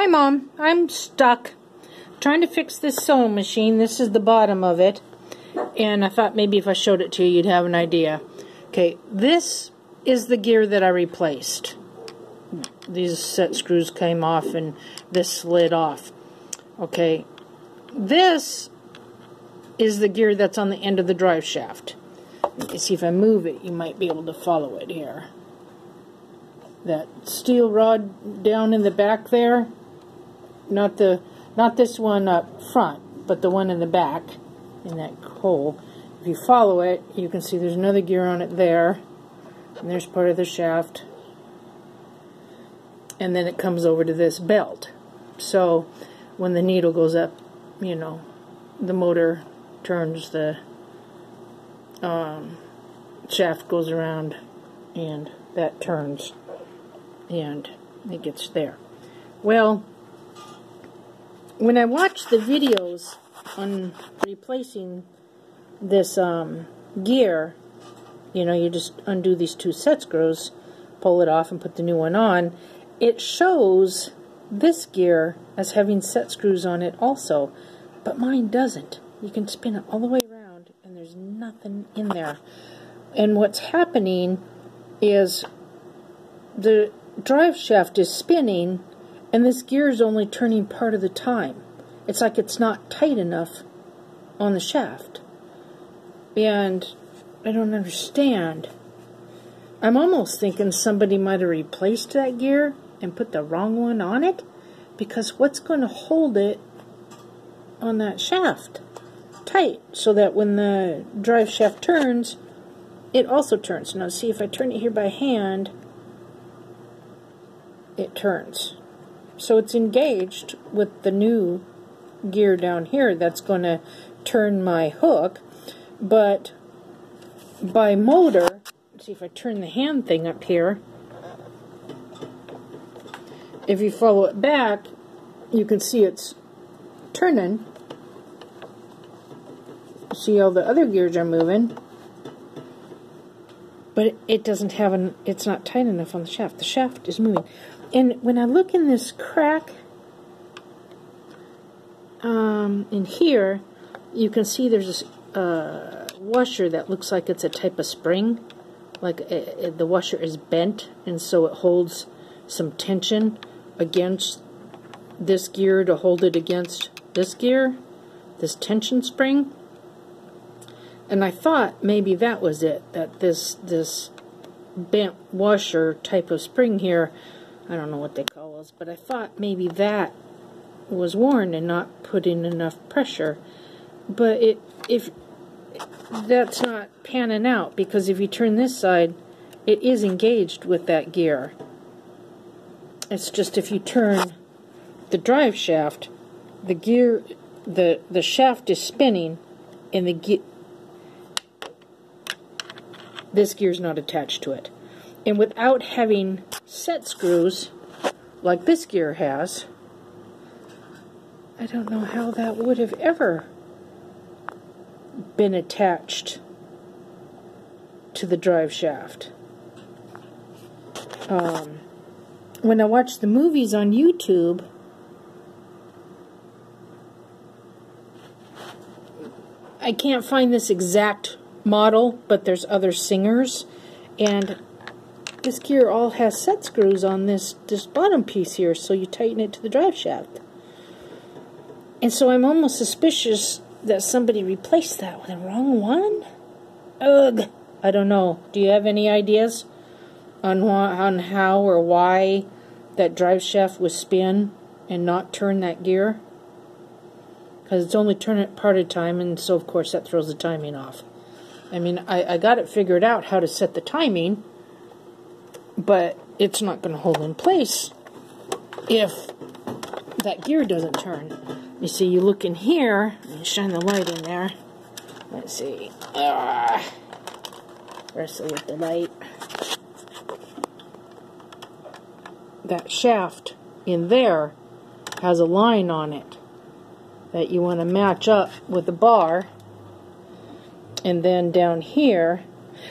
Hi, Mom. I'm stuck. trying to fix this sewing machine. This is the bottom of it. And I thought maybe if I showed it to you, you'd have an idea. Okay, this is the gear that I replaced. These set screws came off and this slid off. Okay, this is the gear that's on the end of the drive shaft. Me see if I move it, you might be able to follow it here. That steel rod down in the back there, not the not this one up front, but the one in the back in that hole. If you follow it, you can see there's another gear on it there. And there's part of the shaft. And then it comes over to this belt. So when the needle goes up, you know, the motor turns, the um, shaft goes around, and that turns, and it gets there. Well, when I watch the videos on replacing this um, gear, you know, you just undo these two set screws, pull it off, and put the new one on. It shows this gear as having set screws on it also, but mine doesn't. You can spin it all the way around, and there's nothing in there. And what's happening is the drive shaft is spinning, and this gear is only turning part of the time. It's like it's not tight enough on the shaft. And I don't understand. I'm almost thinking somebody might have replaced that gear and put the wrong one on it because what's going to hold it on that shaft tight so that when the drive shaft turns it also turns. Now see if I turn it here by hand it turns. So it's engaged with the new gear down here that's going to turn my hook but by motor, see if I turn the hand thing up here, if you follow it back, you can see it's turning. See all the other gears are moving. But it doesn't have an, it's not tight enough on the shaft. The shaft is moving. And when I look in this crack um, in here, you can see there's a uh, washer that looks like it's a type of spring. Like uh, uh, the washer is bent, and so it holds some tension against this gear to hold it against this gear, this tension spring. And I thought maybe that was it, that this this bent washer type of spring here, I don't know what they call those, but I thought maybe that was worn and not putting enough pressure. But it if that's not panning out because if you turn this side, it is engaged with that gear. It's just if you turn the drive shaft, the gear, the, the shaft is spinning and the this gear is not attached to it. And without having set screws like this gear has, I don't know how that would have ever been attached to the drive shaft. Um, when I watch the movies on YouTube, I can't find this exact model, but there's other singers, and this gear all has set screws on this, this bottom piece here, so you tighten it to the drive shaft. And so I'm almost suspicious that somebody replaced that with the wrong one? Ugh. I don't know. Do you have any ideas on, on how or why that drive shaft was spin and not turn that gear? Because it's only turn it part of time, and so of course that throws the timing off. I mean, I, I got it figured out how to set the timing, but it's not going to hold in place if that gear doesn't turn. You see, you look in here, shine the light in there. Let's see. Ah, wrestle with the light. That shaft in there has a line on it that you want to match up with the bar. And then down here,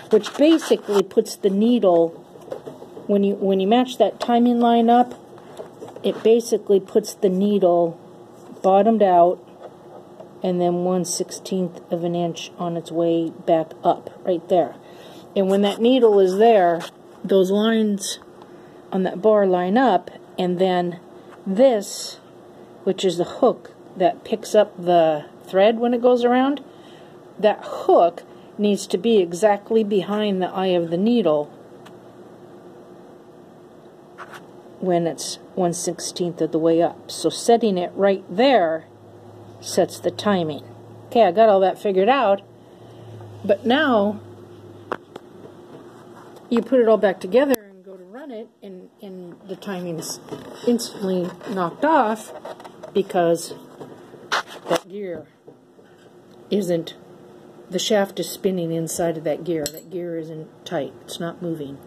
which basically puts the needle when you when you match that timing line up, it basically puts the needle bottomed out and then 1 16th of an inch on its way back up right there. And when that needle is there, those lines on that bar line up and then this, which is the hook that picks up the thread when it goes around, that hook needs to be exactly behind the eye of the needle when it's 1 16th of the way up. So setting it right there sets the timing. Okay, I got all that figured out. But now you put it all back together and go to run it, and, and the timing's instantly knocked off because that gear isn't, the shaft is spinning inside of that gear. That gear isn't tight, it's not moving.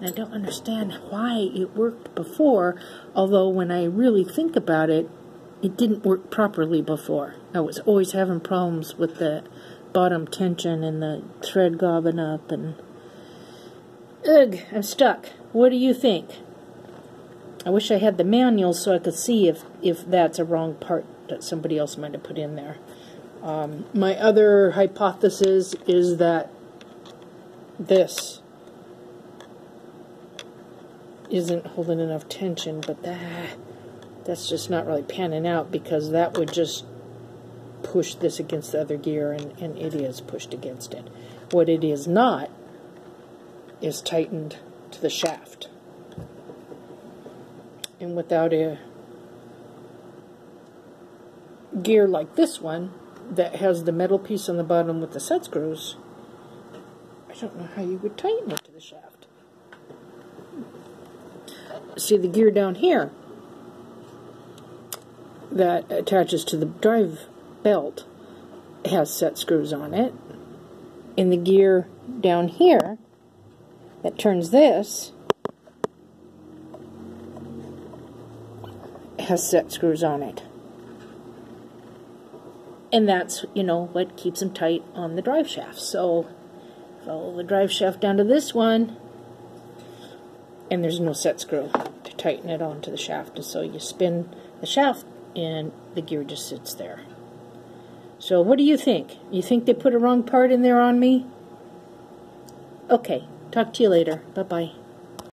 And I don't understand why it worked before, although when I really think about it, it didn't work properly before. I was always having problems with the bottom tension and the thread gobbing up and ugh, I'm stuck. What do you think? I wish I had the manual so I could see if, if that's a wrong part that somebody else might have put in there. Um, my other hypothesis is that this isn't holding enough tension, but that that's just not really panning out because that would just push this against the other gear and, and it is pushed against it. What it is not is tightened to the shaft. And without a gear like this one that has the metal piece on the bottom with the set screws, I don't know how you would tighten it to the shaft. See the gear down here that attaches to the drive belt has set screws on it. And the gear down here that turns this has set screws on it. And that's, you know, what keeps them tight on the drive shaft. So follow the drive shaft down to this one and there's no set screw to tighten it onto the shaft. and So you spin the shaft and the gear just sits there. So what do you think? You think they put a wrong part in there on me? Okay, talk to you later. Bye-bye.